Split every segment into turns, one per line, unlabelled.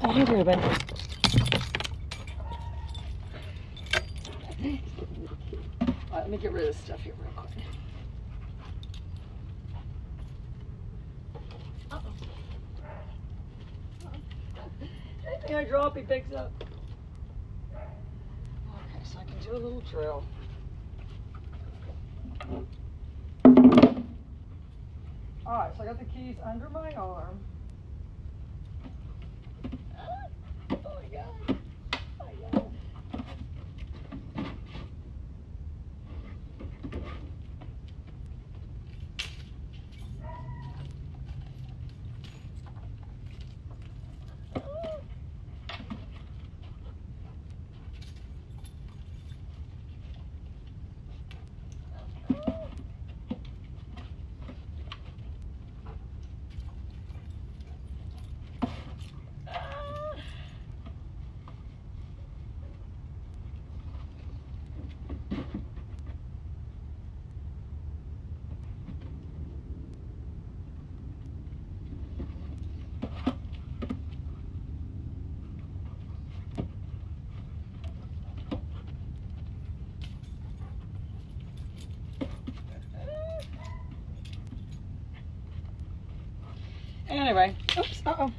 Oh, hey, Ruben. All right, let me get rid of this stuff here real quick. Uh-oh. Anything I drop, he picks up. Okay, so I can do a little drill. All right, so I got the keys under my arm. Oh my god. Oh my god. Anyway, oops, uh-oh. Okay,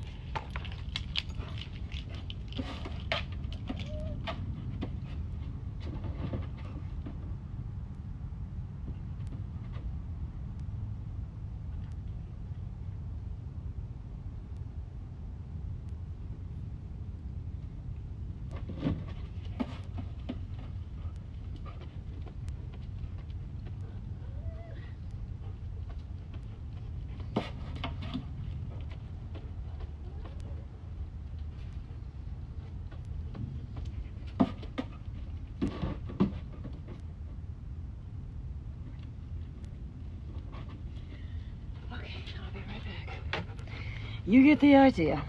I'll be right back. You get the idea.